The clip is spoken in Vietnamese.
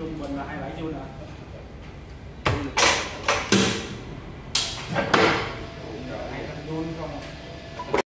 trung bình là 27 chưa nè